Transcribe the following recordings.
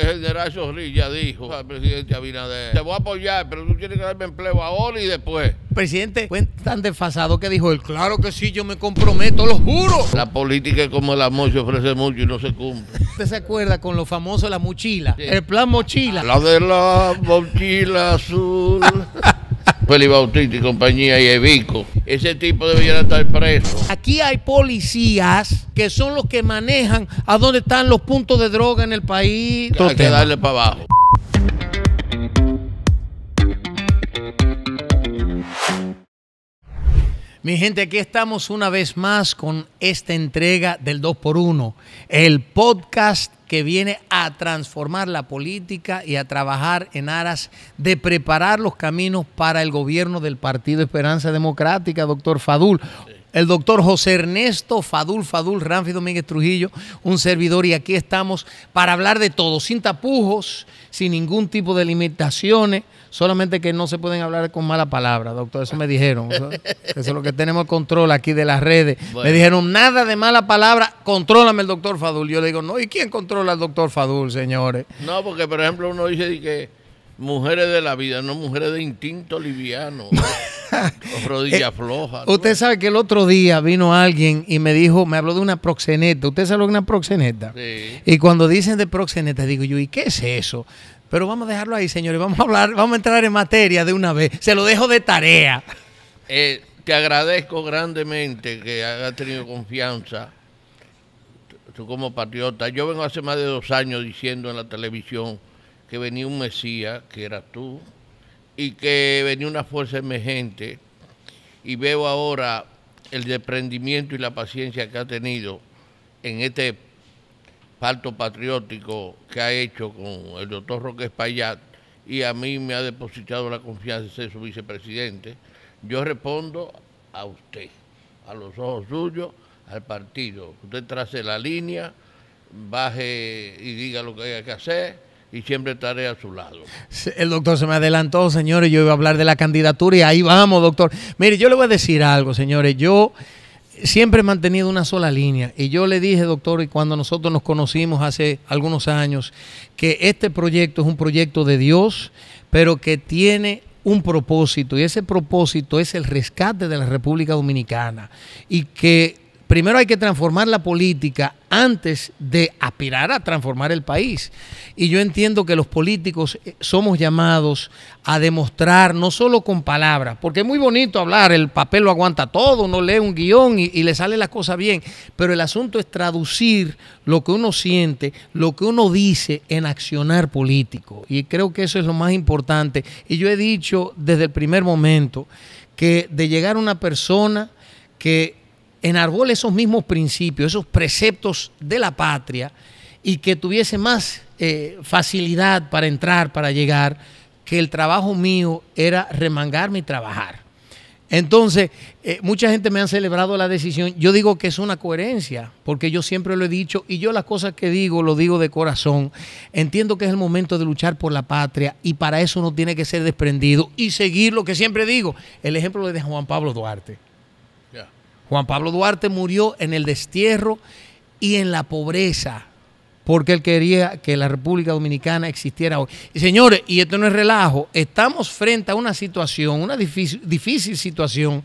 El general Zorrilla dijo al presidente Abinader, te voy a apoyar, pero tú tienes que darme empleo ahora y después. Presidente, fue tan desfasado que dijo él, claro que sí, yo me comprometo, lo juro. La política es como el amor, se ofrece mucho y no se cumple. ¿Usted se acuerda con lo famoso de la mochila? El plan mochila. La de la mochila azul. Feli Bautista y compañía y Evico. Ese tipo debería estar preso. Aquí hay policías que son los que manejan a dónde están los puntos de droga en el país. Hay que darle para abajo. Mi gente, aquí estamos una vez más con esta entrega del 2x1, el podcast que viene a transformar la política y a trabajar en aras de preparar los caminos para el gobierno del Partido Esperanza Democrática, doctor Fadul. El doctor José Ernesto Fadul Fadul, Ramfi Domínguez Trujillo, un servidor, y aquí estamos para hablar de todo, sin tapujos, sin ningún tipo de limitaciones, solamente que no se pueden hablar con mala palabra, doctor, eso me dijeron. Eso, eso es lo que tenemos control aquí de las redes. Bueno. Me dijeron, nada de mala palabra, contrólame el doctor Fadul. Yo le digo, no, ¿y quién controla al doctor Fadul, señores? No, porque por ejemplo uno dice que mujeres de la vida, no mujeres de instinto liviano. rodilla floja. ¿no? Usted sabe que el otro día vino alguien y me dijo, me habló de una proxeneta. ¿Usted sabe lo que es una proxeneta? Sí. Y cuando dicen de proxeneta, digo yo, ¿y qué es eso? Pero vamos a dejarlo ahí, señores. Vamos a hablar, vamos a entrar en materia de una vez. Se lo dejo de tarea. Eh, te agradezco grandemente que hayas tenido confianza, tú como patriota. Yo vengo hace más de dos años diciendo en la televisión que venía un Mesías, que eras tú, y que venía una fuerza emergente. Y veo ahora el desprendimiento y la paciencia que ha tenido en este pacto patriótico que ha hecho con el doctor Roque Espaillat y a mí me ha depositado la confianza de ser su vicepresidente. Yo respondo a usted, a los ojos suyos, al partido. Usted trace la línea, baje y diga lo que haya que hacer y siempre estaré a su lado. El doctor se me adelantó, señores. Yo iba a hablar de la candidatura y ahí vamos, doctor. Mire, yo le voy a decir algo, señores. Yo siempre he mantenido una sola línea. Y yo le dije, doctor, y cuando nosotros nos conocimos hace algunos años, que este proyecto es un proyecto de Dios, pero que tiene un propósito. Y ese propósito es el rescate de la República Dominicana. Y que primero hay que transformar la política antes de aspirar a transformar el país. Y yo entiendo que los políticos eh, somos llamados a demostrar, no solo con palabras, porque es muy bonito hablar, el papel lo aguanta todo, uno lee un guion y, y le sale la cosa bien, pero el asunto es traducir lo que uno siente, lo que uno dice en accionar político. Y creo que eso es lo más importante. Y yo he dicho desde el primer momento que de llegar una persona que enarbole esos mismos principios, esos preceptos de la patria y que tuviese más eh, facilidad para entrar, para llegar, que el trabajo mío era remangarme y trabajar. Entonces, eh, mucha gente me ha celebrado la decisión. Yo digo que es una coherencia, porque yo siempre lo he dicho y yo las cosas que digo lo digo de corazón. Entiendo que es el momento de luchar por la patria y para eso uno tiene que ser desprendido y seguir lo que siempre digo. El ejemplo es de Juan Pablo Duarte. Juan Pablo Duarte murió en el destierro y en la pobreza, porque él quería que la República Dominicana existiera hoy. Y señores, y esto no es relajo, estamos frente a una situación, una difícil, difícil situación,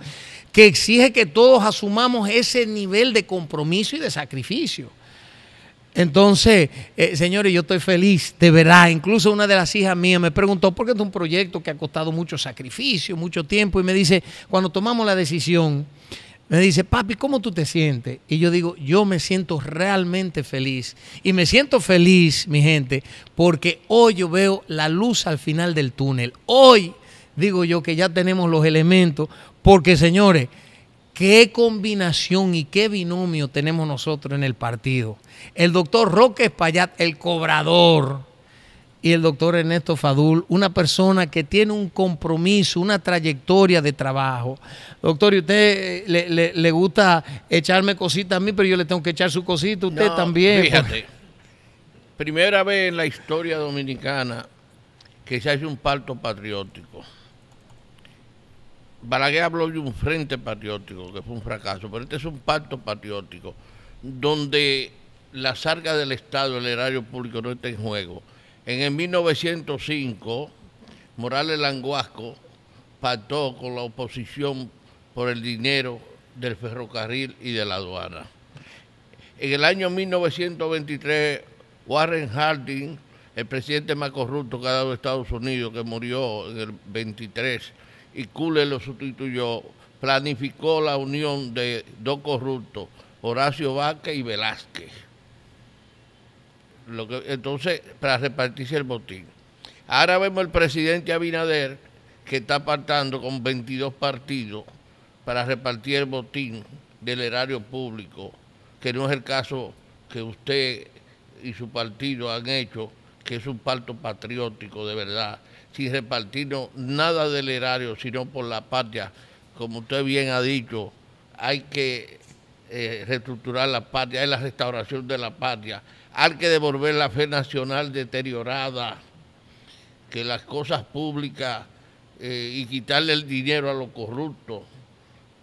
que exige que todos asumamos ese nivel de compromiso y de sacrificio. Entonces, eh, señores, yo estoy feliz, de verdad. Incluso una de las hijas mías me preguntó, porque es un proyecto que ha costado mucho sacrificio, mucho tiempo, y me dice, cuando tomamos la decisión, me dice, papi, ¿cómo tú te sientes? Y yo digo, yo me siento realmente feliz. Y me siento feliz, mi gente, porque hoy yo veo la luz al final del túnel. Hoy digo yo que ya tenemos los elementos, porque señores, qué combinación y qué binomio tenemos nosotros en el partido. El doctor Roque Espaillat, el cobrador, y el doctor Ernesto Fadul, una persona que tiene un compromiso, una trayectoria de trabajo. Doctor, y usted eh, le, le- le gusta echarme cositas a mí, pero yo le tengo que echar su cosita a usted No, también. Fíjate, primera vez en la historia dominicana que se hace un parto patriótico. Balaguer habló de un frente patriótico, que fue un fracaso, pero este es un pacto patriótico, donde la sarga del Estado, el erario público no está en juego. En el 1905, Morales Languasco pactó con la oposición por el dinero del ferrocarril y de la aduana. En el año 1923, Warren Harding, el presidente más corrupto que ha dado Estados Unidos, que murió en el 23, y Cule lo sustituyó, planificó la unión de dos corruptos, Horacio Vázquez y Velázquez. Entonces, para repartirse el botín. Ahora vemos el presidente Abinader que está apartando con 22 partidos para repartir el botín del erario público, que no es el caso que usted y su partido han hecho, que es un parto patriótico de verdad, sin repartirnos nada del erario, sino por la patria. Como usted bien ha dicho, hay que eh, reestructurar la patria, es la restauración de la patria, hay que devolver la fe nacional deteriorada, que las cosas públicas eh, y quitarle el dinero a los corruptos.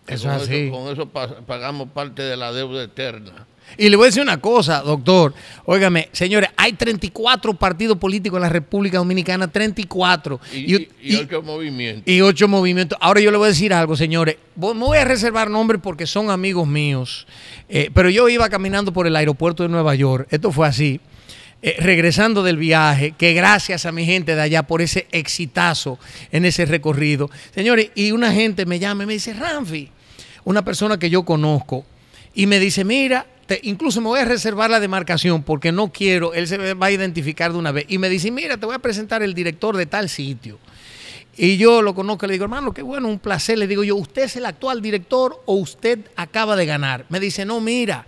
Eso con es así. Eso, con eso pa- pagamos parte de la deuda eterna. Y le voy a decir una cosa, doctor. Óigame, señores, hay 34 partidos políticos en la República Dominicana, 34. Y, y- y ocho movimientos. y ocho movimientos. Ahora yo le voy a decir algo, señores. Me voy a reservar nombres porque son amigos míos. Eh, pero yo iba caminando por el aeropuerto de Nueva York. Esto fue así. eh, regresando del viaje, que gracias a mi gente de allá por ese exitazo en ese recorrido. Señores, y una gente me llama y me dice, Ramfi, una persona que yo conozco, y me dice, mira, incluso me voy a reservar la demarcación porque no quiero, él se va a identificar de una vez. Y me dice, mira, te voy a presentar el director de tal sitio. Y yo lo conozco, le digo, hermano, qué bueno, un placer. Le digo yo, ¿usted es el actual director o usted acaba de ganar? Me dice, no, mira,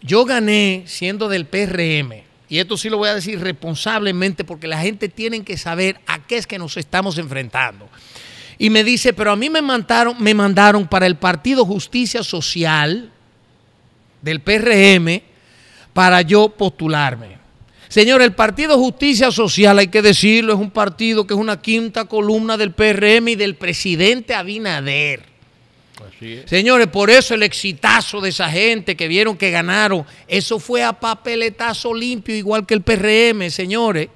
yo gané siendo del PRM. Y esto sí lo voy a decir responsablemente porque la gente tiene que saber a qué es que nos estamos enfrentando. Y me dice, pero a mí me mandaron, me mandaron para el Partido Justicia Social del PRM para yo postularme. Señor, el Partido Justicia Social, hay que decirlo, es un partido que es una quinta columna del PRM y del presidente Abinader. Así es. Señores, por eso el exitazo de esa gente que vieron que ganaron, eso fue a papeletazo limpio, igual que el PRM, señores.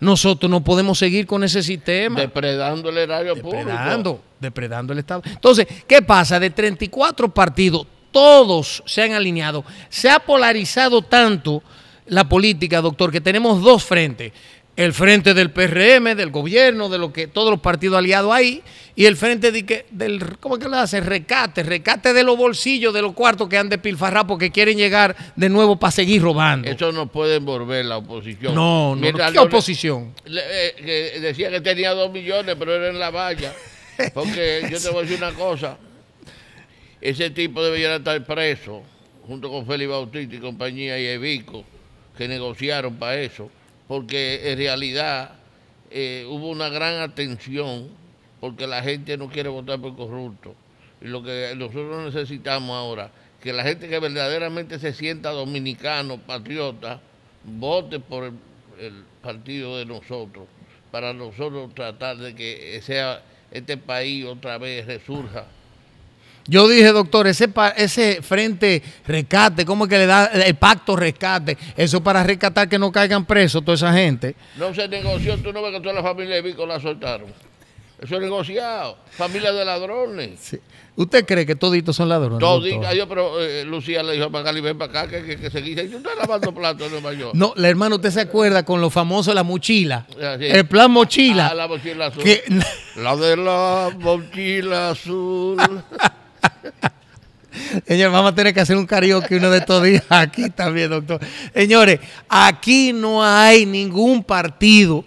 Nosotros no podemos seguir con ese sistema. Depredando el erario público. Depredando, depredando el Estado. Entonces, ¿qué pasa? De 34 partidos, todos se han alineado. Se ha polarizado tanto la política, doctor, que tenemos dos frentes. El frente del PRM, del gobierno, de lo que todos los partidos aliados ahí, y el frente de que, del, ¿cómo que le hace? Recate, recate de los bolsillos, de los cuartos que han despilfarrado porque quieren llegar de nuevo para seguir robando. Eso no puede envolver la oposición. no, no, no. Mientras ¿Qué le- oposición? le- eh, decía que tenía dos millones, pero era en la valla. Porque yo te voy a decir una cosa. Ese tipo debería estar preso, junto con Félix Bautista y compañía y Evico, que negociaron para eso. Porque en realidad eh, hubo una gran atención, porque la gente no quiere votar por corrupto. Y lo que nosotros necesitamos ahora, que la gente que verdaderamente se sienta dominicano, patriota, vote por el, el partido de nosotros, para nosotros tratar de que sea este país otra vez resurja. Yo dije, doctor, ese, ese frente rescate, ¿cómo es que le da el pacto rescate? Eso para rescatar que no caigan presos toda esa gente. No se negoció, tú no ves que toda la familia de Vico la soltaron. Eso es negociado. Familia de ladrones. ¿Usted cree que toditos son ladrones? Doctor? adiós, pero eh, Lucía le dijo a Magali, ven para acá, que, que, que se guisa. Y tú estás lavando platos en Nueva York. No, la hermana, ¿usted se acuerda con lo famoso de la mochila? Ah, sí. El plan mochila. Ah, la mochila azul. que- La de la mochila azul. Señor, vamos a tener que hacer un karaoke uno de estos días aquí también, doctor. Señores, aquí no hay ningún partido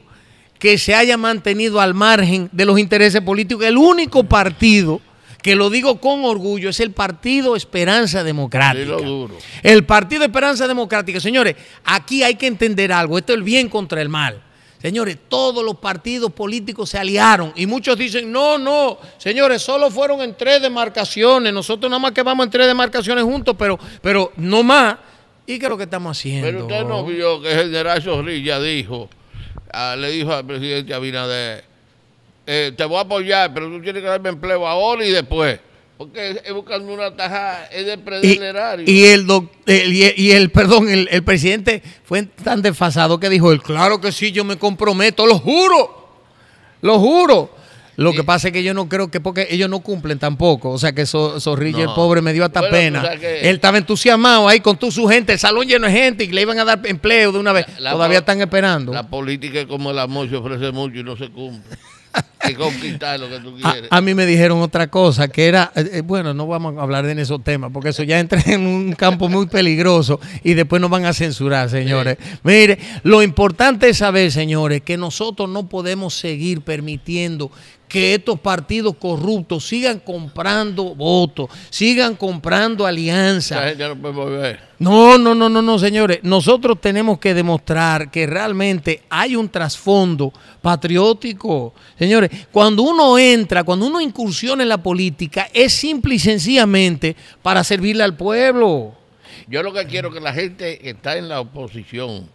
que se haya mantenido al margen de los intereses políticos. El único partido, que lo digo con orgullo, es el Partido Esperanza Democrática. Duro. El Partido Esperanza Democrática. Señores, aquí hay que entender algo. Esto es el bien contra el mal. Señores, todos los partidos políticos se aliaron y muchos dicen, no, no, señores, solo fueron en tres demarcaciones, nosotros nada más que vamos en tres demarcaciones juntos, pero, pero no más. ¿Y qué es lo que estamos haciendo? Pero usted no vio que el general Zorrilla dijo, ah, le dijo al presidente Abinader, eh, te voy a apoyar, pero tú tienes que darme empleo ahora y después, Porque es buscando una taja es de Y, predelenario. y el, doc- el- y el- perdón, el, el presidente fue tan desfasado que dijo él, claro que sí, yo me comprometo, lo juro, lo juro. Lo que pasa es que yo no creo que porque ellos no cumplen tampoco. O sea que eso, Zorrilla, No. el pobre, me dio hasta Bueno, pena. que- Él estaba entusiasmado ahí con toda su gente, el salón lleno de gente y le iban a dar empleo de una vez. La- Todavía están esperando. La política es como el amor, se ofrece mucho y no se cumple. Que conquistar lo que tú A, quieres. a mí me dijeron otra cosa, que era, eh, eh, bueno, no vamos a hablar de esos temas, porque eso ya entra en un campo muy peligroso y después nos van a censurar, señores. Mire, lo importante es saber, señores, que nosotros no podemos seguir permitiendo que estos partidos corruptos sigan comprando votos, sigan comprando alianzas. No. No, no, no, no, no, señores. Nosotros tenemos que demostrar que realmente hay un trasfondo patriótico. Señores, cuando uno entra, cuando uno incursiona en la política, es simple y sencillamente para servirle al pueblo. Yo lo que quiero es que la gente que está en la oposición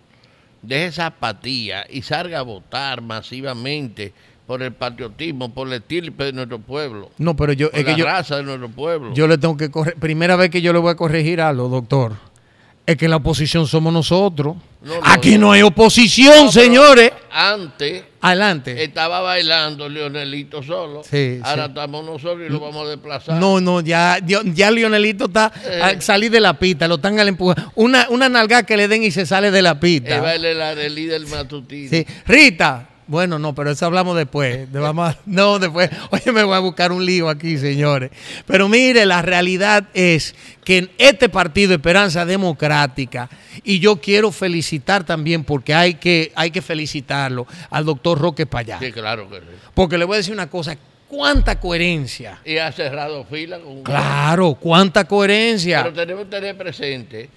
deje esa apatía y salga a votar masivamente por el patriotismo, por el estirpe de nuestro pueblo, No, pero yo, por es la que yo, raza de nuestro pueblo. yo le tengo que corregir. Primera vez que yo le voy a corregir algo, doctor. Es que la oposición somos nosotros. No, no, Aquí no. hay oposición, No, señores. Antes Adelante. estaba bailando Leonelito solo. Sí, Ahora sí. estamos nosotros y lo vamos a desplazar. No, no, ya, ya, Lionelito está a salir de la pista, lo están al empujar. Una, una nalga que le den y se sale de la El pista. baile la- el líder matutino. Sí. Rita, bueno, no, pero eso hablamos después. De a- no, después. Oye, me voy a buscar un lío aquí, señores. Pero mire, la realidad es que en este partido Esperanza Democrática, y yo quiero felicitar también, porque hay que, hay que felicitarlo, al doctor Roque Payá. Sí, claro que sí. Porque le voy a decir una cosa, cuánta coherencia. Y ha cerrado fila con Claro, cuánta coherencia. Pero tenemos que tener presente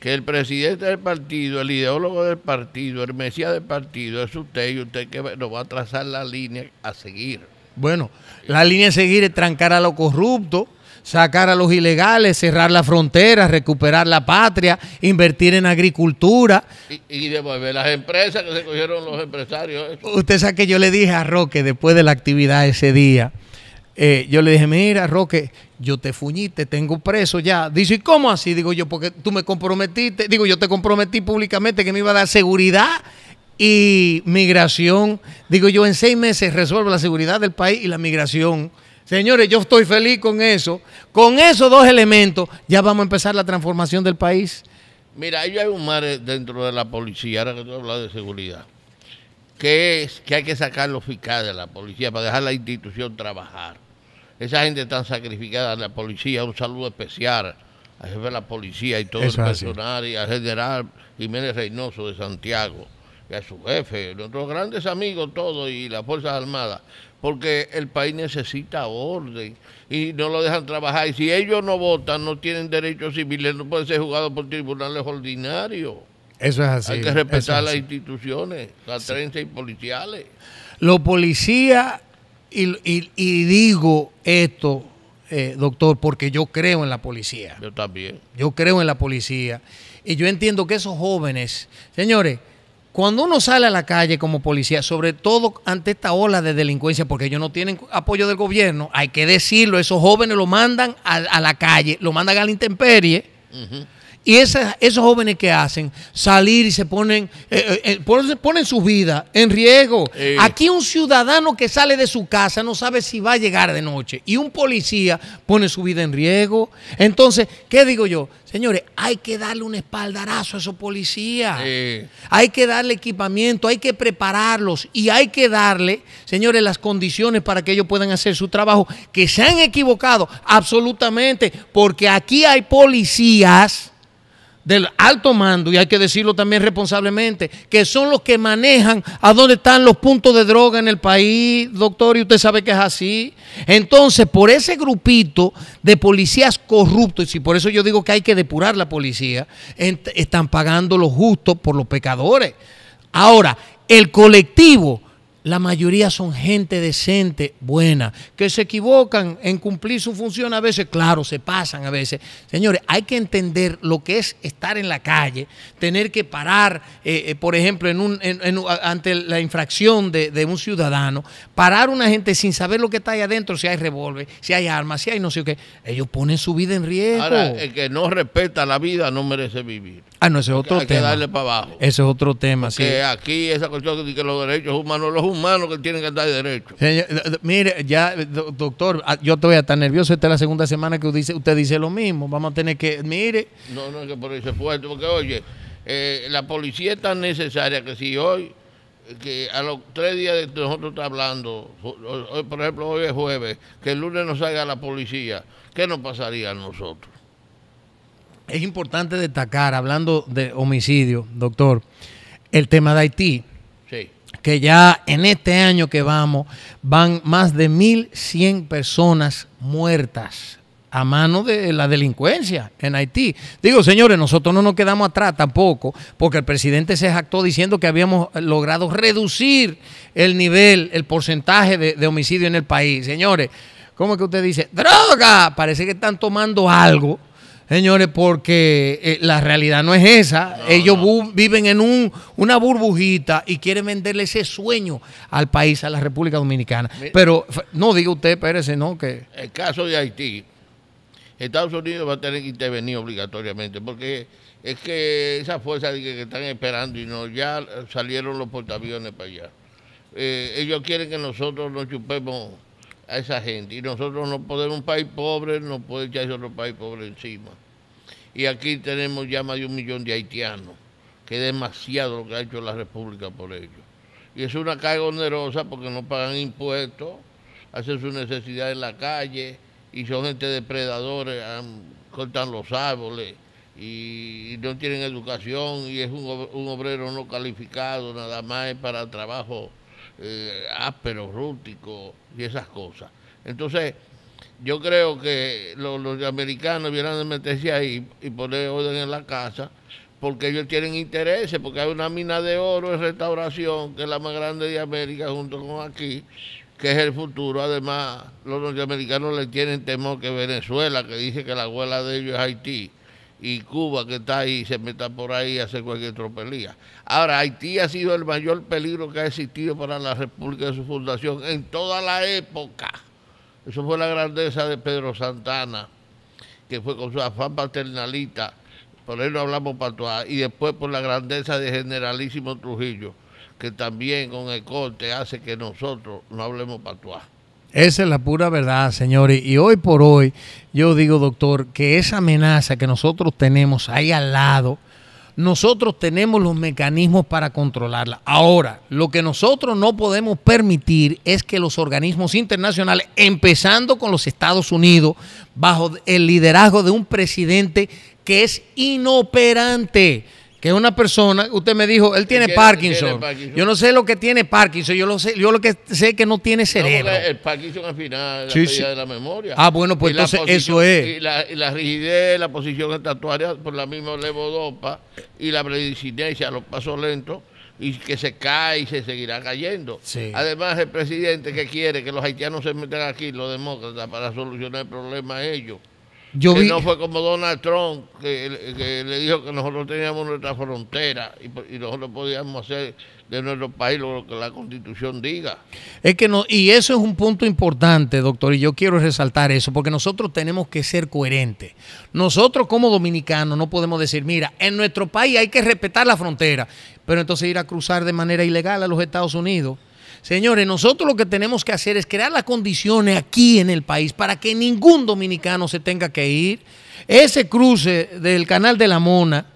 que el presidente del partido, el ideólogo del partido, el mesías del partido es usted y usted que nos va a trazar la línea a seguir. Bueno, la línea a seguir es trancar a los corruptos, sacar a los ilegales, cerrar la frontera, recuperar la patria, invertir en agricultura. Y, y devolver las empresas que se cogieron los empresarios. eso. Usted sabe que yo le dije a Roque después de la actividad ese día, eh, yo le dije, mira, Roque, yo te fuñí, te tengo preso ya. Dice, ¿y cómo así? Digo yo, porque tú me comprometiste, digo, yo te comprometí públicamente que me iba a dar seguridad y migración. Digo yo, en seis meses resuelvo la seguridad del país y la migración. Señores, yo estoy feliz con eso. Con esos dos elementos ya vamos a empezar la transformación del país. Mira, ahí hay un mar dentro de la policía, ahora que tú hablas de seguridad, que es que hay que sacar los fiscales de la policía para dejar la institución trabajar. Esa gente tan sacrificada en la policía, un saludo especial al jefe de la policía y todo Eso el así. personal y al general Jiménez Reynoso de Santiago y a su jefe, nuestros grandes amigos todos y las Fuerzas Armadas, porque el país necesita orden y no lo dejan trabajar. Y si ellos no votan, no tienen derechos civiles, no pueden ser juzgados por tribunales ordinarios. Eso es así. Hay que respetar es las instituciones, catrenses y policiales. Los policías, y, y- y digo esto, eh, doctor, porque yo creo en la policía. Yo también. Yo creo en la policía. Y yo entiendo que esos jóvenes, señores, cuando uno sale a la calle como policía, sobre todo ante esta ola de delincuencia, porque ellos no tienen apoyo del gobierno, hay que decirlo, esos jóvenes lo mandan a, a la calle, lo mandan a la intemperie. Y esas- esos jóvenes que hacen salir y se ponen, eh, eh, eh, ponen, ponen su vida en riesgo. Eh. Aquí un ciudadano que sale de su casa no sabe si va a llegar de noche y un policía pone su vida en riesgo. Entonces, ¿qué digo yo? Señores, hay que darle un espaldarazo a esos policías. Hay que darle equipamiento, hay que prepararlos y hay que darle, señores, las condiciones para que ellos puedan hacer su trabajo. Que se han equivocado, absolutamente, porque aquí hay policías del alto mando, y hay que decirlo también responsablemente, que son los que manejan a dónde están los puntos de droga en el país, doctor, y usted sabe que es así. Entonces, por ese grupito de policías corruptos, y por eso yo digo que hay que depurar la policía, están pagando lo justo por los pecadores. Ahora, el colectivo, la mayoría son gente decente, buena, que se equivocan en cumplir su función a veces, claro, se pasan a veces. Señores, hay que entender lo que es estar en la calle, tener que parar, eh, eh, por ejemplo, en un, ante la infracción de, un ciudadano, parar una gente sin saber lo que está ahí adentro, si hay revólver, si hay armas, si hay no sé qué. Ellos ponen su vida en riesgo. Ahora, el que no respeta la vida no merece vivir. Ah, no, ese es otro hay tema. que darle para abajo. Ese es otro tema, Porque aquí esa cuestión de que los derechos humanos, los humanos que tienen que dar derecho. mire, ya, doctor, ah, yo estoy hasta nervioso. Esta es la segunda semana que usted dice, usted dice lo mismo. Vamos a tener que, mire. No, no es que por eso es fuerte, porque oye, eh, la policía es tan necesaria que si hoy, que a los tres días de nosotros estamos hablando, hoy, por ejemplo, hoy es jueves, que el lunes nos salga la policía, ¿qué nos pasaría a nosotros? Es importante destacar, hablando de homicidio, doctor, el tema de Haití. Sí que ya en este año que vamos van más de 1.100 personas muertas a mano de la delincuencia en Haití. Digo, señores, nosotros no nos quedamos atrás tampoco, porque el presidente se jactó diciendo que habíamos logrado reducir el nivel, el porcentaje de, de homicidio en el país. Señores, ¿cómo es que usted dice? ¡Droga! Parece que están tomando algo Señores, porque eh, la realidad no es esa. Ellos viven en un, una burbujita y quieren venderle ese sueño al país, a la República Dominicana. Pero no diga usted, espérese, ¿no? Que... El caso de Haití, Estados Unidos va a tener que intervenir obligatoriamente, porque es que esas fuerzas que, están esperando y no, ya salieron los portaaviones para allá. Eh, ellos quieren que nosotros nos chupemos a esa gente. Y nosotros no podemos, un país pobre, no puede echarse otro país pobre encima. Y aquí tenemos ya más de un millón de haitianos, que es demasiado lo que ha hecho la República por ellos. Y es una carga onerosa porque no pagan impuestos, hacen su necesidad en la calle y son gente depredadores, cortan los árboles y, no tienen educación y es un, un obrero no calificado, nada más para trabajo eh, áspero, rústico y esas cosas. Entonces, yo creo que los, americanos vieran de meterse ahí y poner orden en la casa porque ellos tienen intereses, porque hay una mina de oro en restauración, que es la más grande de América, junto con aquí, que es el futuro. Además, los norteamericanos le tienen temor que Venezuela, que dice que la abuela de ellos es Haití, y Cuba que está ahí se meta por ahí a hacer cualquier tropelía. Ahora, Haití ha sido el mayor peligro que ha existido para la República de su fundación en toda la época. Eso fue la grandeza de Pedro Santana, que fue con su afán paternalista, por él no hablamos patuá, y después por la grandeza de Generalísimo Trujillo, que también con el corte hace que nosotros no hablemos patuá. Esa es la pura verdad, señores. Y hoy por hoy, yo digo, doctor, que esa amenaza que nosotros tenemos ahí al lado, nosotros tenemos los mecanismos para controlarla. Ahora, lo que nosotros no podemos permitir es que los organismos internacionales, empezando con los Estados Unidos, bajo el liderazgo de un presidente que es inoperante, que es una persona, usted me dijo, él tiene, Parkinson. Yo no sé lo que tiene Parkinson, yo lo sé, yo lo que sé es que no tiene cerebro. el Parkinson al final es la de la memoria. Ah, bueno, pues entonces eso es. Y la, rigidez, la posición estatuaria por la misma levodopa y la predicinencia, los pasos lentos y que se cae y se seguirá cayendo. Además, el presidente que quiere que los haitianos se metan aquí, los demócratas, para solucionar el problema a ellos que no fue como Donald Trump, que, le dijo que nosotros teníamos nuestra frontera y, nosotros podíamos hacer de nuestro país lo que la constitución diga. Es que no, y eso es un punto importante, doctor, y yo quiero resaltar eso, porque nosotros tenemos que ser coherentes. Nosotros como dominicanos no podemos decir, mira, en nuestro país hay que respetar la frontera, pero entonces ir a cruzar de manera ilegal a los Estados Unidos Señores, nosotros lo que tenemos que hacer es crear las condiciones aquí en el país para que ningún dominicano se tenga que ir. Ese cruce del canal de la Mona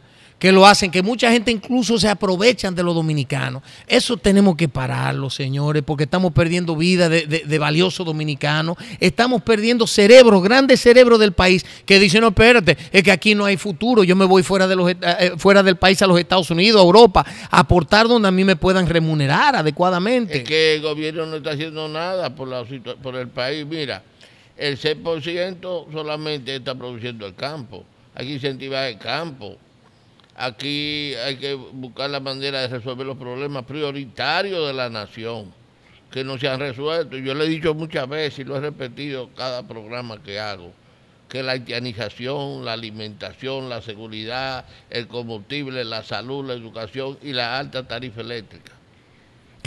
que lo hacen, que mucha gente incluso se aprovechan de los dominicanos. Eso tenemos que pararlo, señores, porque estamos perdiendo vida de, valiosos dominicanos, estamos perdiendo cerebros, grandes cerebros del país, que dicen, no, espérate, es que aquí no hay futuro, yo me voy fuera, de los, eh, eh, fuera del país a los Estados Unidos, a Europa, a aportar donde a mí me puedan remunerar adecuadamente. Es que el gobierno no está haciendo nada por, la, por el país, mira, el 6% solamente está produciendo el campo, hay que incentivar el campo Aquí hay que buscar la manera de resolver los problemas prioritarios de la nación. que no se han resuelto. Yo le he dicho muchas veces y lo he repetido cada programa que hago, que la haitianización, la alimentación, la seguridad, el combustible, la salud, la educación y la alta tarifa eléctrica.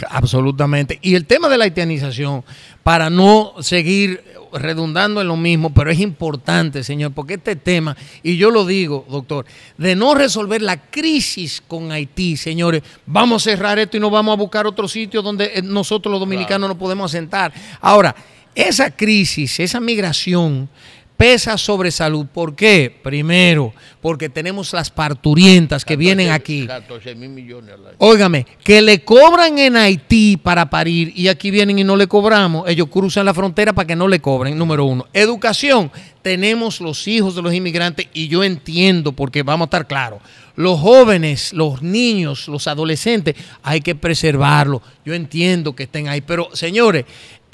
Absolutamente. Y el tema de la haitianización, para no seguir redundando en lo mismo, pero es importante, señor, porque este tema, y yo lo digo, doctor, de no resolver la crisis con Haití, señores, vamos a cerrar esto y no vamos a buscar otro sitio donde eh, nosotros los dominicanos nos podemos asentar. Ahora, esa crisis, esa migración, pesa sobre salud. ¿Por qué? Primero, porque tenemos las parturientas que vienen aquí. 14 mil millones Óigame, que le cobran en Haití para parir y aquí vienen y no le cobramos. Ellos cruzan la frontera para que no le cobren, número uno. Educación, tenemos los hijos de los inmigrantes y yo entiendo, porque vamos a estar claros, los jóvenes, los niños, los adolescentes, hay que preservarlos. Yo entiendo que estén ahí, pero señores,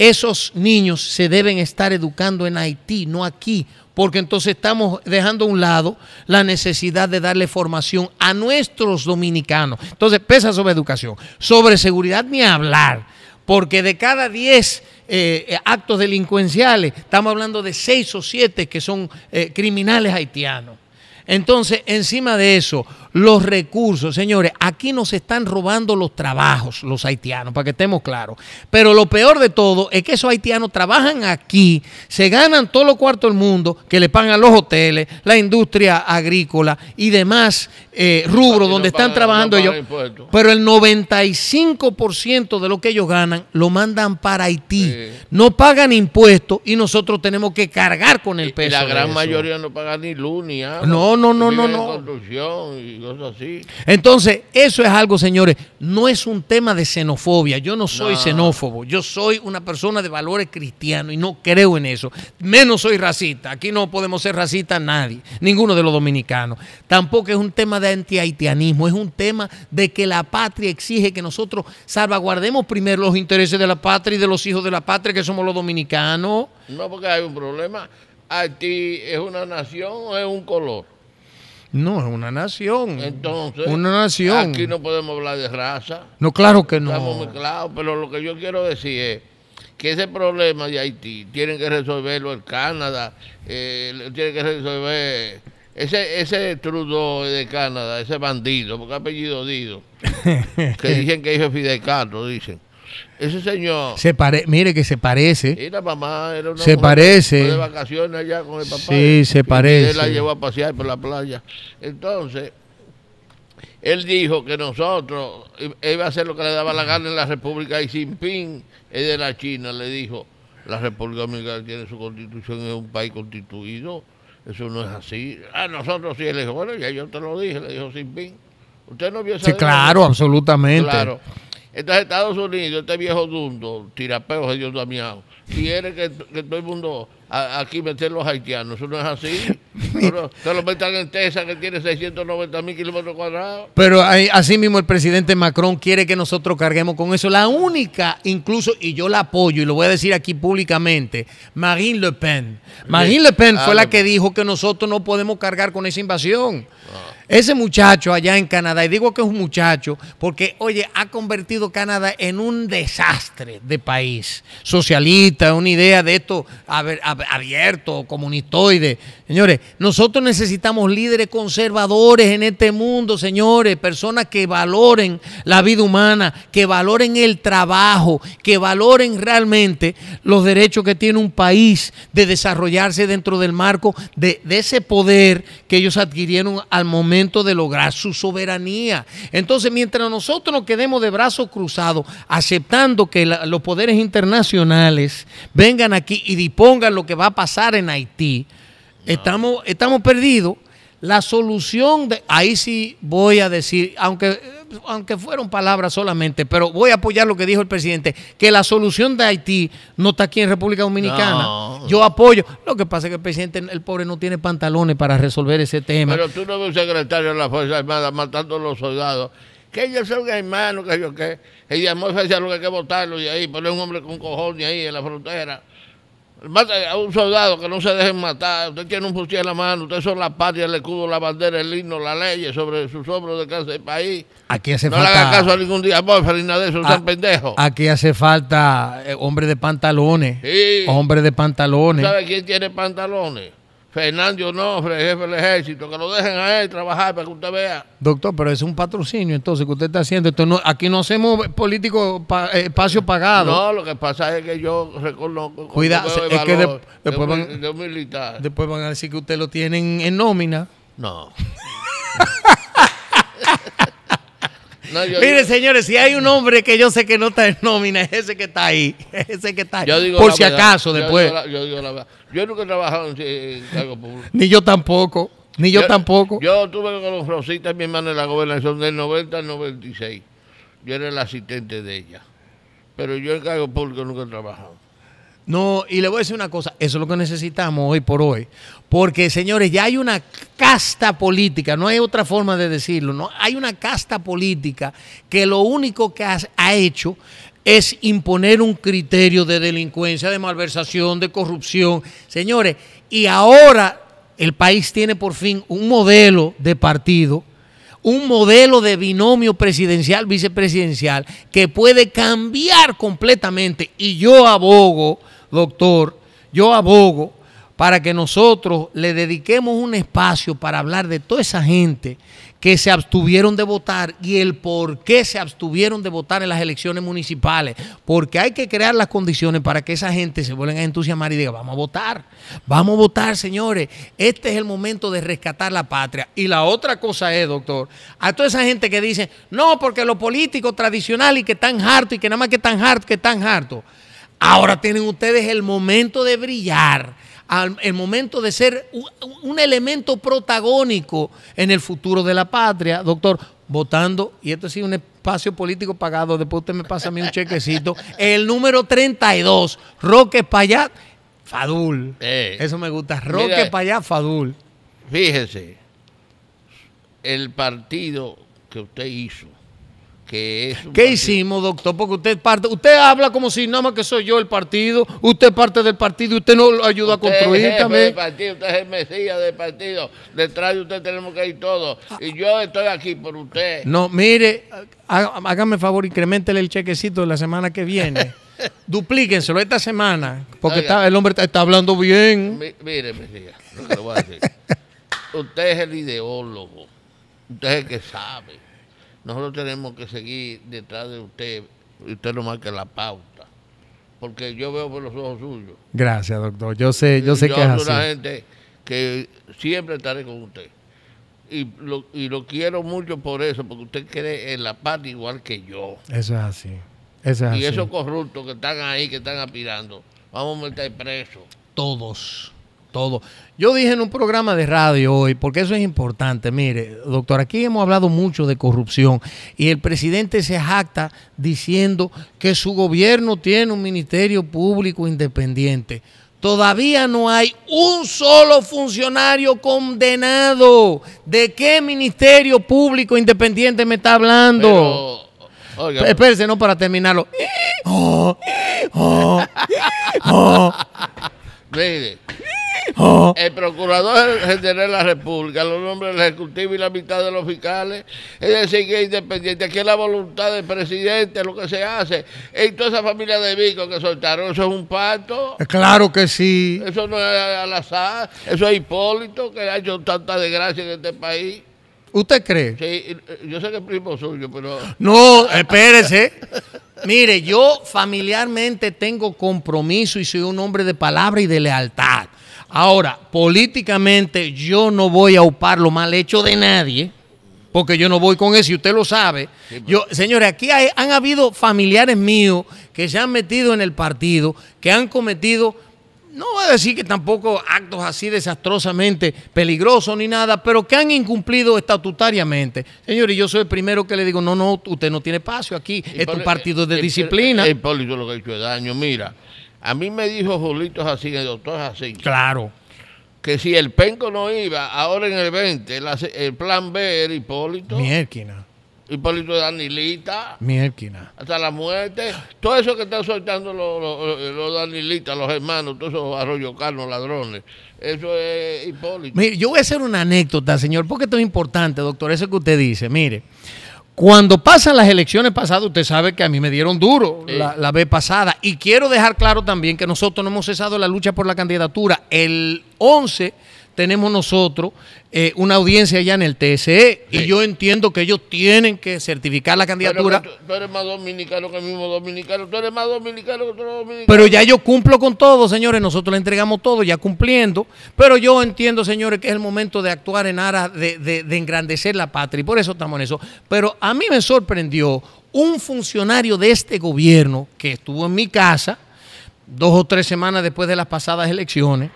esos niños se deben estar educando en Haití, no aquí, porque entonces estamos dejando a un lado la necesidad de darle formación a nuestros dominicanos. Entonces, pesa sobre educación, sobre seguridad ni hablar, porque de cada 10 eh, actos delincuenciales, estamos hablando de 6 o 7 que son eh, criminales haitianos. Entonces, encima de eso, los recursos, señores, aquí nos están robando los trabajos los haitianos, para que estemos claros. Pero lo peor de todo es que esos haitianos trabajan aquí, se ganan todo lo cuarto del mundo, que le pagan los hoteles, la industria agrícola y demás eh, rubros donde están trabajando ellos. Pero el 95% de lo que ellos ganan lo mandan para Haití. No pagan impuestos y nosotros tenemos que cargar con el peso. Y la gran mayoría no paga ni luz ni agua. No, no, no, no, no. Construcción y cosas así. Entonces, eso es algo, señores, no es un tema de xenofobia. Yo no soy xenófobo. Yo soy una persona de valores cristianos y no creo en eso. Menos soy racista. Aquí no podemos ser racistas nadie, ninguno de los dominicanos. Tampoco es un tema de anti-haitianismo, es un tema de que la patria exige que nosotros salvaguardemos primero los intereses de la patria y de los hijos de la patria, que somos los dominicanos. No, porque hay un problema. Haití es una nación o es un color. No, es una nación. Entonces, una nación. Aquí no podemos hablar de raza. No, claro que no. Estamos muy claros, pero lo que yo quiero decir es que ese problema de Haití tienen que resolverlo el Canadá, eh, tienen que resolver ese, ese Trudeau de Canadá, ese bandido, porque apellido Dido, que dicen que hijo de Fidel Castro, dicen. Ese señor. Se pare, mire que se parece. Y la mamá era una se parece. de vacaciones allá con el papá. Sí, se parece. él la llevó a pasear por la playa. Entonces, él dijo que nosotros iba a hacer lo que le daba la gana en la República y sin pin es de la China. Le dijo, la República Dominicana tiene su constitución, es un país constituido. Eso no es así. A nosotros sí. le dijo, bueno, ya yo te lo dije, le dijo sin pin. Usted no vio esa Sí, claro, absolutamente. Claro. Entonces Estados Unidos, este viejo dundo, tirapeo de Dios Damián, quiere que, que, todo el mundo aquí meter los haitianos. Eso no es así. Pero, se lo metan en Texas, que tiene 690 mil kilómetros cuadrados. Pero así mismo el presidente Macron quiere que nosotros carguemos con eso. La única, incluso, y yo la apoyo, y lo voy a decir aquí públicamente, Marine Le Pen. Marine Le Pen fue la que dijo que nosotros no podemos cargar con esa invasión. Ah. Ese muchacho allá en Canadá, y digo que es un muchacho, porque, oye, ha convertido Canadá en un desastre de país. Socialista, una idea de esto abierto, comunistoide. Señores, nosotros necesitamos líderes conservadores en este mundo, señores, personas que valoren la vida humana, que valoren el trabajo, que valoren realmente los derechos que tiene un país de desarrollarse dentro del marco de, de ese poder que ellos adquirieron al momento de lograr su soberanía. Entonces, mientras nosotros nos quedemos de brazos cruzados, aceptando que los poderes internacionales vengan aquí y dispongan lo que va a pasar en Haití, estamos, estamos perdidos. La solución de, ahí sí voy a decir, aunque, aunque fueron palabras solamente, pero voy a apoyar lo que dijo el presidente, que la solución de Haití no está aquí en República Dominicana. Yo apoyo. Lo que pasa es que el presidente, el pobre, no tiene pantalones para resolver ese tema. Pero tú no ves un secretario de la Fuerza Armada matando a los soldados. Que ellos son hermanos, que yo qué. Y llamó lo que hay que votarlo y ahí, poner un hombre con cojones ahí en la frontera. Mata a un soldado que no se dejen matar. Usted tiene un fusil en la mano. Usted son la patria, el escudo, la bandera, el himno, la ley sobre sus hombros de casa del país. Aquí hace no le falta. haga caso a ningún día. Vos, eso, Ah, sean pendejos. Aquí hace falta eh, hombre de pantalones. Sí. Hombre de pantalones. ¿Sabe quién tiene pantalones? Fernando Onofre, jefe del ejército. Que lo dejen a él trabajar para que usted vea. Doctor, pero es un patrocinio entonces que usted está haciendo. Esto no, aquí no hacemos político pa- eh, espacio pagado. No, lo que pasa es que yo reconozco. Cuida- cuando veo el es que de- después de van- de militar. Después van a decir que usted lo tienen en nómina. No. No, yo Mire, señores, si hay un hombre que yo sé que no está en nómina, es ese que está ahí. Ese que está ahí. yo digo Por si verdad. acaso, después. digo la- Yo, digo la verdad. Yo nunca he trabajado en, en cargo público. Ni yo tampoco. Ni yo, tampoco. Yo tuve con Rosita, mi hermana, en la gobernación del 90 al 96. Yo era el asistente de ella. Pero yo en cargo público nunca he trabajado. No, y le voy a decir una cosa, eso es lo que necesitamos hoy por hoy. Porque, señores, ya hay una casta política, no hay otra forma de decirlo, no hay una casta política que lo único que ha, hecho es imponer un criterio de delincuencia, de malversación, de corrupción. Señores, y ahora el país tiene por fin un modelo de partido un modelo de binomio presidencial, vicepresidencial, que puede cambiar completamente. Y yo abogo, doctor, yo abogo para que nosotros le dediquemos un espacio para hablar de toda esa gente que se abstuvieron de votar y el por qué se abstuvieron de votar en las elecciones municipales. Porque hay que crear las condiciones para que esa gente se vuelva a entusiasmar y diga, vamos a votar, vamos a votar, señores. Este es el momento de rescatar la patria. Y la otra cosa es, doctor, a toda esa gente que dice, no, porque los políticos tradicionales y que están hartos y que nada más que están hartos, que están hartos. Ahora tienen ustedes el momento de brillar, al- el momento de ser un, un elemento protagónico en el futuro de la patria, doctor, votando, y esto sí es un espacio político pagado, después usted me pasa a mí un chequecito, el número 32, Roque Payat Fadul. Eh. Eso me gusta, Roque Mira. Payat Fadul. Fíjese, el partido que usted hizo, que es un ¿Qué hicimos, doctor? Porque usted parte, usted habla como si nada más que soy yo el partido, usted parte del partido y usted no lo ayuda a Usted es construir jefe también. del partido, usted es el mesías del partido. Detrás de usted tenemos que ir todos. Y yo estoy aquí por usted. No, mire, há- hágame favor, incrementele el chequecito la semana que viene. Duplíquenselo esta semana, porque Oiga. está, el hombre está, está hablando bien. Mi- mire, mesías, lo que le voy a decir. usted es el ideólogo. Usted es el que sabe. Nosotros tenemos que seguir detrás de usted. Y usted no marca la pauta. Porque yo veo por los ojos suyos. Gracias, doctor. Yo sé, yo sé que es así. una gente que siempre estaré con usted. Y lo, y lo quiero mucho por eso, porque usted cree en la paz igual que yo. Eso es así. Eso es Y así. esos corruptos que están ahí, que están aspirando, vamos a meter presos. Todos, todos. Yo dije en un programa de radio hoy, porque eso es importante. Mire, doctor, aquí hemos hablado mucho de corrupción y el presidente se jacta diciendo que su gobierno tiene un ministerio público independiente. Todavía no hay un solo funcionario condenado. ¿De qué ministerio público independiente me está hablando? Pero, oiga, Espérese, no para terminarlo. Oh, oh, oh, mire, oh. el procurador general de la República, los nombres del Ejecutivo y la mitad de los fiscales, es decir, que es independiente. Aquí es la voluntad del presidente, lo que se hace. Y toda esa familia de Vico que soltaron, eso es un pacto. Claro que sí. Eso no es al azar, eso es Hipólito que ha hecho tanta desgracia en este país. ¿Usted cree? Sí, yo sé que es primo suyo, pero No, espérese. Mire, yo familiarmente tengo compromiso y soy un hombre de palabra y de lealtad. Ahora, políticamente yo no voy a upar lo mal hecho de nadie, porque yo no voy con eso y usted lo sabe. Yo, señores, aquí hay- han habido familiares míos que se han metido en el partido, que han cometido no voy a decir que tampoco actos así desastrosamente peligrosos ni nada, pero que han incumplido estatutariamente. Señores, yo soy el primero que le digo, no, no, usted no tiene espacio aquí, es un partido de Eh, disciplina. eh, Hipólito lo que ha hecho daño. Mira, a mí me dijo Julito así, el doctor así, Claro. que si el penco no iba, ahora en el 20, el, plan B era Hipólito. Mierquina. Hipólito Danilita, Mielquina. hasta la muerte. Todo eso que están soltando los, los, los Danilitas, los hermanos, todos esos arroyo carnos, ladrones. Eso es Hipólito. Mire, yo voy a hacer una anécdota, señor, porque esto es importante, doctor, eso que usted dice. Mire, cuando pasan las elecciones pasadas, usted sabe que a mí me dieron duro Sí. la, la vez pasada. Y quiero dejar claro también que nosotros no hemos cesado la lucha por la candidatura. El 11 tenemos nosotros eh, una audiencia allá en el TSE y yo entiendo que ellos tienen que certificar la Pero candidatura. que tú, tú eres más dominicano que el mismo dominicano. Tú eres más dominicano que otro dominicano. Pero ya yo cumplo con todo, señores. Nosotros le entregamos todo, ya cumpliendo. Pero yo entiendo, señores, que es el momento de actuar en aras de, de- de engrandecer la patria. Y por eso estamos en eso. Pero a mí me sorprendió un funcionario de este gobierno que estuvo en mi casa dos o tres semanas después de las pasadas elecciones.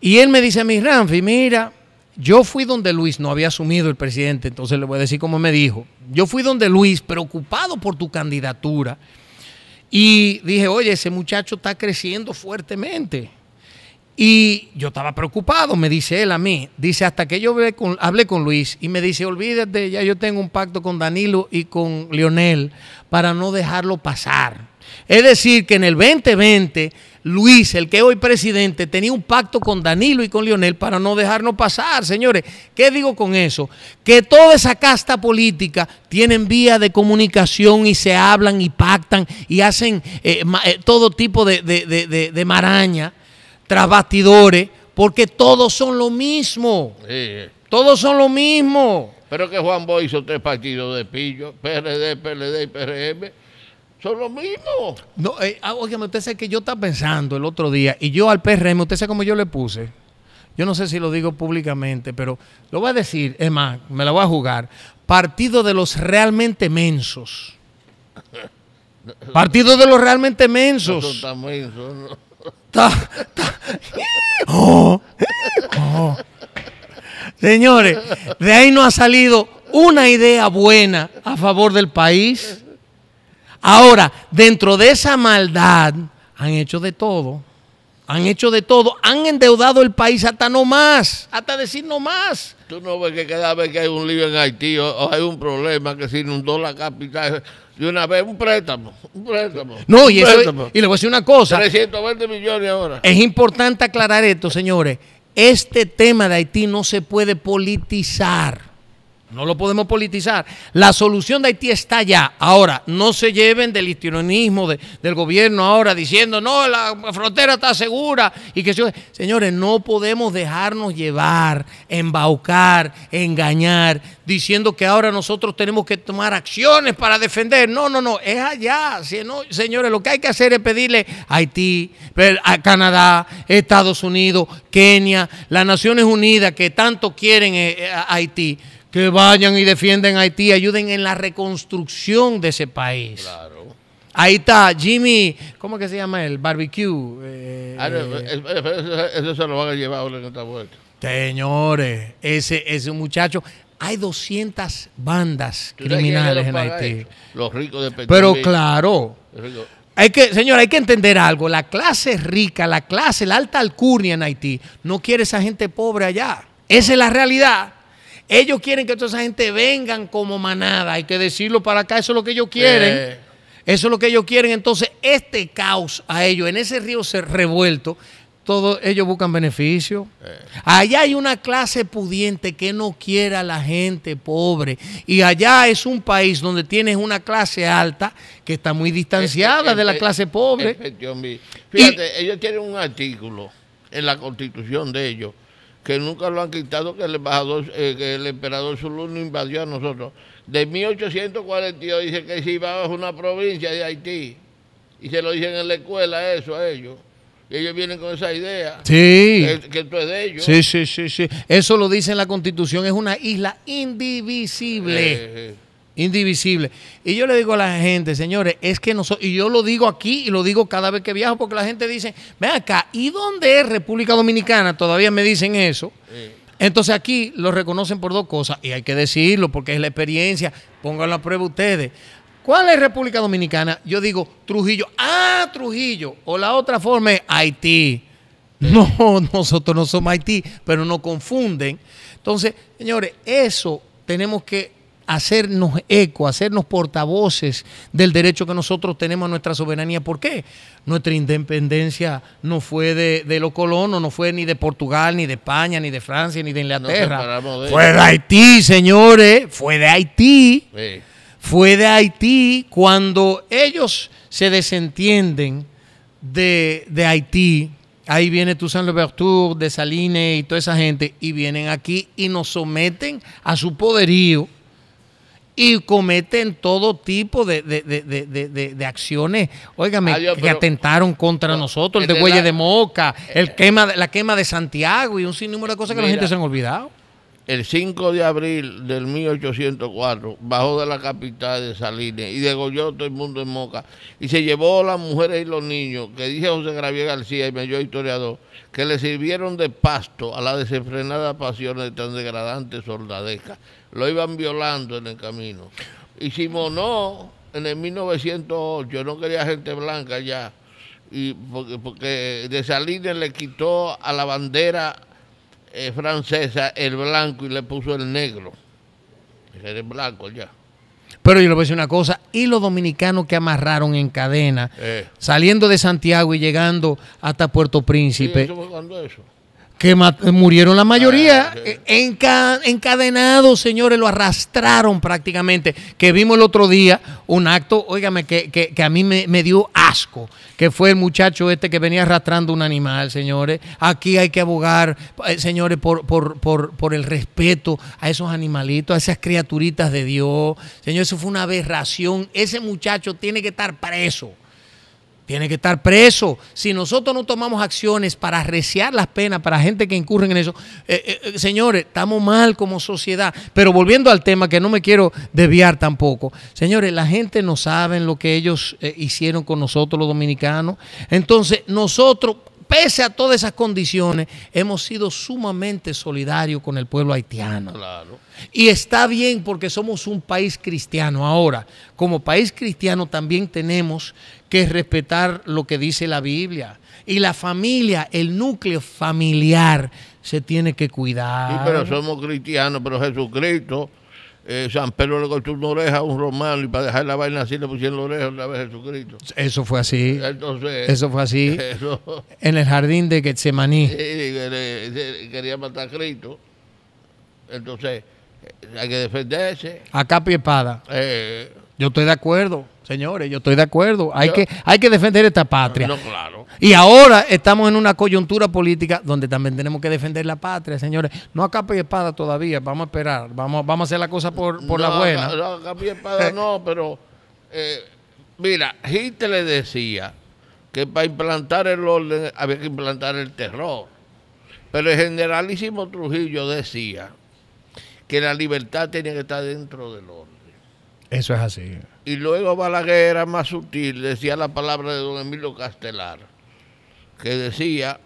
Y él me dice a mí, Ramfi, mira, yo fui donde Luis, no había asumido el presidente, entonces le voy a decir cómo me dijo. Yo fui donde Luis, preocupado por tu candidatura. Y dije, oye, ese muchacho está creciendo fuertemente. Y yo estaba preocupado, me dice él a mí. Dice, hasta que yo hablé con, hablé con Luis y me dice, olvídate, ya yo tengo un pacto con Danilo y con Lionel para no dejarlo pasar. Es decir, que en el 2020, Luis, el que es hoy presidente, tenía un pacto con Danilo y con Lionel para no dejarnos pasar. Señores, ¿qué digo con eso? Que toda esa casta política tienen vía de comunicación y se hablan y pactan y hacen eh, eh, todo tipo de, de- de- de- de maraña tras bastidores, porque todos son lo mismo. Sí. Todos son lo mismo. Pero que Juan Boy hizo tres partidos de pillo, PRD, PLD y PRM, son los mismos. No, eh, ah, óigame, usted sabe que yo estaba pensando el otro día, y yo al PRM, usted sabe cómo yo le puse. Yo no sé si lo digo públicamente, pero lo voy a decir, es más, me la voy a jugar. Partido de los realmente mensos. Partido de los realmente No mensos. tan mensos, ¿no? Ta- ta- Oh, oh. Señores, de ahí no ha salido una idea buena a favor del país. Ahora, dentro de esa maldad, han hecho de todo. Han hecho de todo. Han endeudado el país hasta no más. Hasta decir no más. Tú no ves que cada vez que hay un lío en Haití o, o hay un problema que se inundó la capital, de una vez un préstamo, un préstamo. No, un y, eso, y le voy a decir una cosa. 320 millones ahora. Es importante aclarar esto, señores. Este tema de Haití no se puede politizar. No lo podemos politizar. La solución de Haití está allá. Ahora, no se lleven del histrionismo de- del gobierno ahora diciendo, no, la frontera está segura. y que se-". Señores, no podemos dejarnos llevar, embaucar, engañar, diciendo que ahora nosotros tenemos que tomar acciones para defender. No, no, no, es allá. Si no, señores, lo que hay que hacer es pedirle a Haití, a Canadá, Estados Unidos, Kenia, las Naciones Unidas que tanto quieren eh, eh, a Haití, que vayan y defiendan a Haití, ayuden en la reconstrucción de ese país. Claro. Ahí está Jimmy, ¿cómo que se llama el barbecue? Eh, Ah, eh, eso, se lo van a llevar ahora en esta vuelta. Señores, ese, ese muchacho, hay 200 bandas ¿Tú sabes quién criminales en Haití. Los ricos de Pero claro, hay que, señor, hay que entender algo. La clase rica, la clase, la alta alcurnia en Haití, no quiere esa gente pobre allá. Esa es la realidad. Ellos quieren que toda esa gente vengan como manada. Hay que decirlo para acá. Eso es lo que ellos quieren. Eh. Eso es lo que ellos quieren. Entonces, este caos a ellos, en ese río se- revuelto, todos ellos buscan beneficio. Allá hay una clase pudiente que no quiere a la gente pobre. Y allá es un país donde tienes una clase alta que está muy distanciada Eh, de la eh, clase pobre. Fíjate, ellos tienen un artículo en la constitución de ellos que nunca lo han quitado, que el embajador, eh, que el emperador Zulu no invadió a nosotros. De 1842 dice que iba a una provincia de Haití. Y se lo dicen en la escuela eso a ellos. Y ellos vienen con esa idea. Sí. Que, que esto es de ellos. Sí, sí, sí, sí. Eso lo dice en la Constitución, es una isla indivisible. Eh, Indivisible. Y yo le digo a la gente, señores, es que nosotros, y yo lo digo aquí y lo digo cada vez que viajo, porque la gente dice, ven acá, ¿y dónde es República Dominicana? Todavía me dicen eso. Entonces aquí lo reconocen por dos cosas, y hay que decirlo porque es la experiencia. Pónganlo a prueba ustedes. ¿Cuál es República Dominicana? Yo digo Trujillo. Ah, Trujillo. O la otra forma es Haití. No, nosotros no somos Haití, pero nos confunden. Entonces, señores, eso tenemos que hacernos eco, hacernos portavoces del derecho que nosotros tenemos a nuestra soberanía. ¿Por qué? Nuestra independencia no fue de, de los colonos, no fue ni de Portugal, ni de España, ni de Francia, ni de Inglaterra. fue de Haití, señores, fue de Haití. Fue de Haití cuando ellos se desentienden de, de Haití Ahí viene Toussaint Louverture, Salines y toda esa gente, y vienen aquí y nos someten a su poderío y cometen todo tipo de, de, acciones, óigame, que atentaron contra nosotros, el de Huelle de Moca, el eh, quema, la quema de Santiago y un sinnúmero de cosas que la gente se han olvidado el 5 de abril del 1804 bajó de la capital de Salines y degolló todo el mundo en Moca y se llevó las mujeres y los niños, que dice José Gravier García y mayor historiador, que le sirvieron de pasto a la desenfrenada pasiones de tan degradante soldadesca. Lo iban violando en el camino. Y Simonó, en el 1908, no quería gente blanca ya, y porque, porque de Salines le quitó a la bandera eh, francesa el blanco y le puso el negro. Era el blanco ya. Pero yo le voy a decir una cosa, y los dominicanos que amarraron en cadena, eh. saliendo de Santiago y llegando hasta Puerto Príncipe. eso fue eso? Que murieron la mayoría ah, encadenados, señores, lo arrastraron prácticamente. Que vimos el otro día un acto, óigame, que, que, a mí me, dio asco, que fue el muchacho este que venía arrastrando un animal, señores. Aquí hay que abogar, eh, señores, por, por, por, por el respeto a esos animalitos, a esas criaturitas de Dios. Señor, eso fue una aberración. Ese muchacho tiene que estar preso tiene que estar preso. Si nosotros no tomamos acciones para arreciar las penas para gente que incurre en eso, eh, eh, eh, señores, estamos mal como sociedad. Pero volviendo al tema, que no me quiero desviar tampoco, señores, la gente no sabe lo que ellos hicieron con nosotros los dominicanos. Entonces, nosotros, pese a todas esas condiciones, hemos sido sumamente solidarios con el pueblo haitiano. Y está bien porque somos un país cristiano. Ahora, como país cristiano también tenemos que respetar lo que dice la Biblia. Y la familia, el núcleo familiar, se tiene que cuidar. Sí, pero somos cristianos, pero Jesucristo eh, San Pedro le cortó una oreja a un romano y para dejar la vaina así le pusieron la oreja otra vez a Jesucristo. Eso fue así. eso fue así. en el jardín de Getsemaní. Sí, quería matar a Cristo. Entonces, hay que defenderse. A capa y espada. Eh, yo estoy de acuerdo, señores, yo estoy de acuerdo. Hay, que, hay que defender esta patria. No, claro. Y ahora estamos en una coyuntura política donde también tenemos que defender la patria, señores. No a capa y espada todavía, vamos a esperar, vamos, vamos a hacer la cosa por, por la buena. No, a capa y espada no, pero eh, mira, Hitler decía que para implantar el orden había que implantar el terror. Pero el generalísimo Trujillo decía que la libertad tenía que estar dentro del orden. Eso es así. Y luego Balaguer era más sutil, decía la palabra de don Emilio Castelar, que decía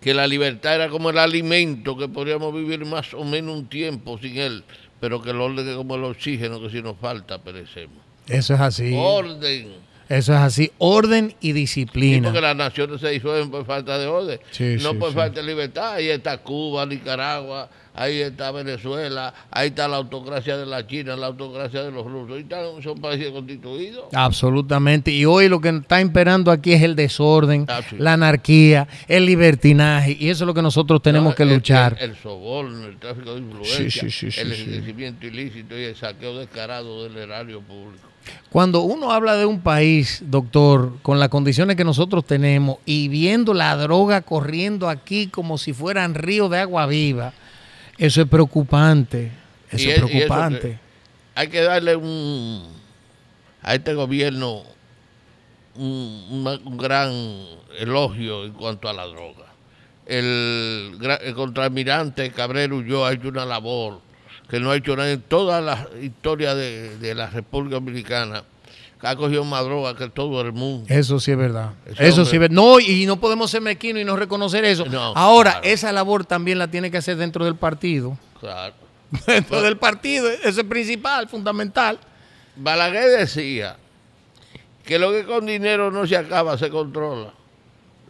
que la libertad era como el alimento, que podríamos vivir más o menos un tiempo sin él, pero que el orden es como el oxígeno, que si nos falta perecemos. Eso es así. Orden. Eso es así, orden y disciplina. porque las naciones se disuelven por falta de orden, no por falta de libertad. Ahí está Cuba, Nicaragua, ahí está Venezuela, ahí está la autocracia de la China, la autocracia de los rusos, y son países constituidos. Absolutamente, y hoy lo que está imperando aquí es el desorden, la anarquía, el libertinaje, y eso es lo que nosotros tenemos que luchar. El, soborno, el tráfico de influencia, el enriquecimiento ilícito y el saqueo descarado del erario público. Cuando uno habla de un país, doctor, con las condiciones que nosotros tenemos y viendo la droga corriendo aquí como si fueran ríos de agua viva, eso es preocupante. Eso es, preocupante. hay que darle un a este gobierno un, gran elogio en cuanto a la droga. El, el contraalmirante Cabrero yo ha hecho una labor que no ha hecho nada en toda la historia de, la República Dominicana ha cogido más droga que todo el mundo. Eso sí es verdad. eso sí es verdad. No, y no podemos ser mequinos y no reconocer eso. Ahora, esa labor también la tiene que hacer dentro del partido. Claro. dentro del partido, eso es principal, fundamental. Balaguer decía que lo que con dinero no se acaba, se controla.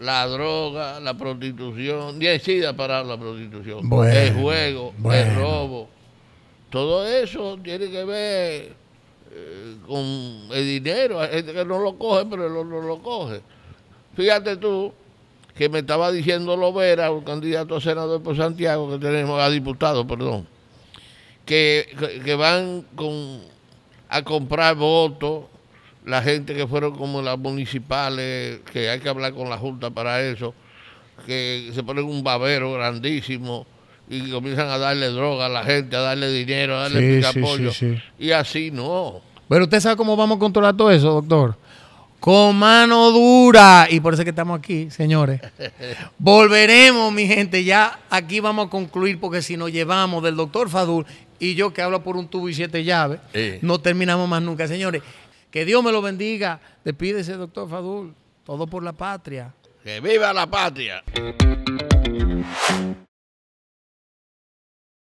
La droga, la prostitución, ni hay para la prostitución. el juego, el robo todo eso tiene que ver con el dinero. Hay gente que no lo coge, pero no, no lo coge. Fíjate tú que me estaba diciendo Lovera, un candidato a senador por Santiago, que tenemos, a diputado, perdón, que, que- van con, a comprar votos, la gente que fueron como las municipales, que hay que hablar con la Junta para eso, que se ponen un babero grandísimo y comienzan a darle droga a la gente, a darle dinero, a darle Sí, pica sí, pollo. sí, sí. Y así no. Pero usted sabe cómo vamos a controlar todo eso, doctor. Con mano dura. Y por eso es que estamos aquí, señores. Volveremos, mi gente. Ya aquí vamos a concluir porque si nos llevamos del doctor Fadul y yo que hablo por un tubo y siete llaves, no terminamos más nunca, señores. Que Dios me lo bendiga. Despídese, doctor Fadul. Todo por la patria. ¡Que viva la patria!